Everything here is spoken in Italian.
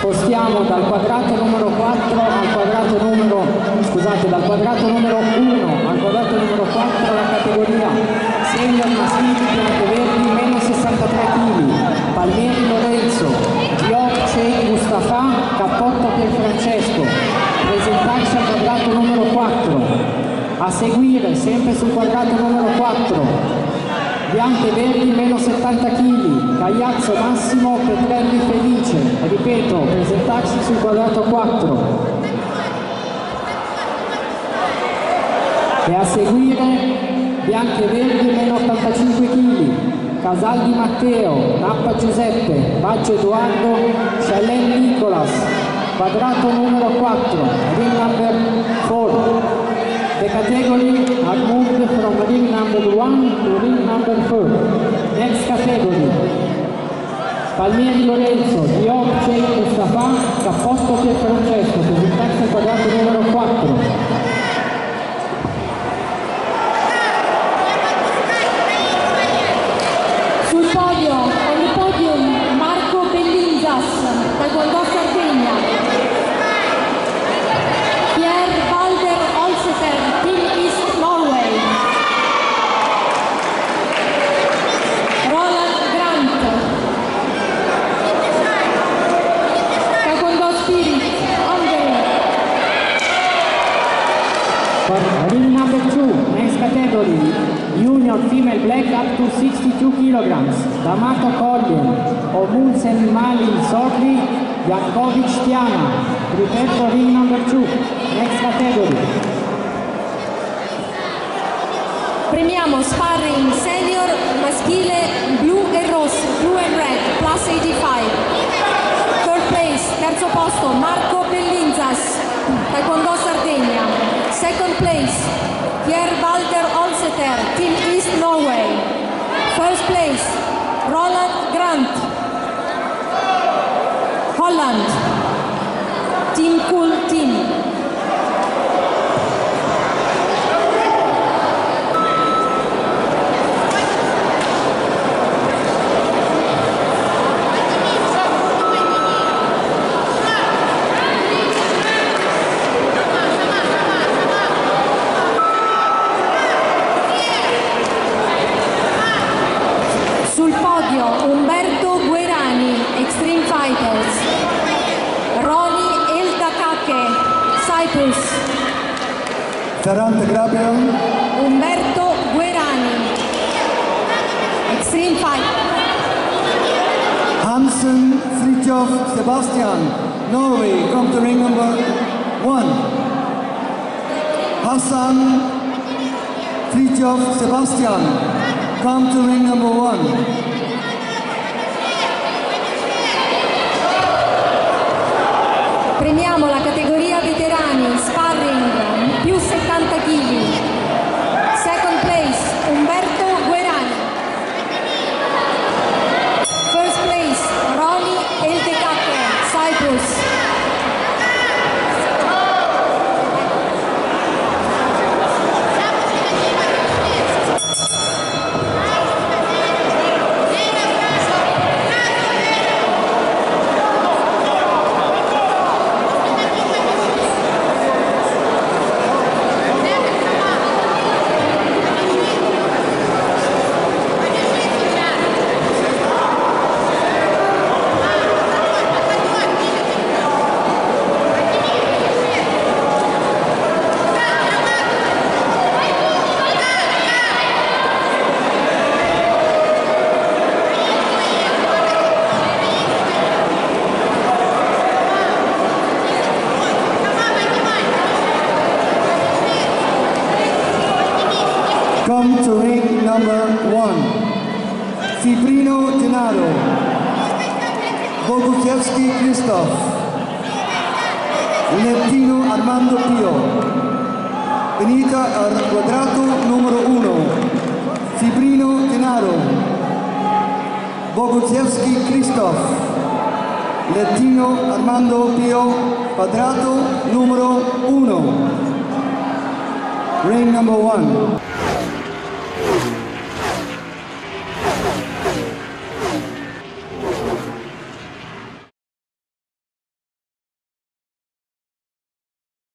spostiamo dal quadrato numero 4 al quadrato numero, scusate, dal quadrato numero 1 al quadrato numero 4 la categoria senior maschili biancoverdi meno 63 kg, Palmieri Lorenzo, Diop Cei Mustafa, Cappotto Pierfrancesco, presentarsi al quadrato numero 4. A seguire, sempre sul quadrato numero 4, Bianche Verdi meno 70 kg, Cagliazzo Massimo Petrelli Felice, ripeto, presentarsi sul quadrato 4. E a seguire Bianche Verdi meno 85 kg, Casaldi Matteo, Nappa Giuseppe, Baggio Edoardo, Chalet Nicolas, quadrato numero 4, ring number 4. The category are moved from ring number 1 to ring number 4. Next category. Palmieri Lorenzo, Diop Cei Mustafa, Cappotto Pierfrancesco, presentanza quadrato numero 4. Sul podio, on the podium, Marco Bellinzas, Taekwondo Sardegna. Pierre Balder Olseter, Team East Norway. Roland Grant. Taekwondo Spirit, Hungary. For ring number 2, next category. Junior female black up to 62 kilograms. D'Amato Collien, Omulsen Malin Sorli, Jankovic Tiana. Prepare for ring number 2, next category. Premiamo sparring senior maschile blu e rosso, blue and red, plus 85. Third place, terzo posto, Marco Bellinzas, Taekwondo Sardegna. Second place, Holland. Team Cool Team. Ferrante Gabriel, Umberto Guerani, Extreme Fight. Hansen Fritjof Sebastian, Norway, come to ring number one. Hassan Fritjof Sebastian, come to ring number one. Premiamo la number one. Fibrino Gennaro, Bogusiewski Krzysztof, Lettino Armando Pio, Benita quadrato numero uno. Fibrino Gennaro, Bogusiewski Krzysztof, Lettino Armando Pio, quadrato numero uno. Ring number one.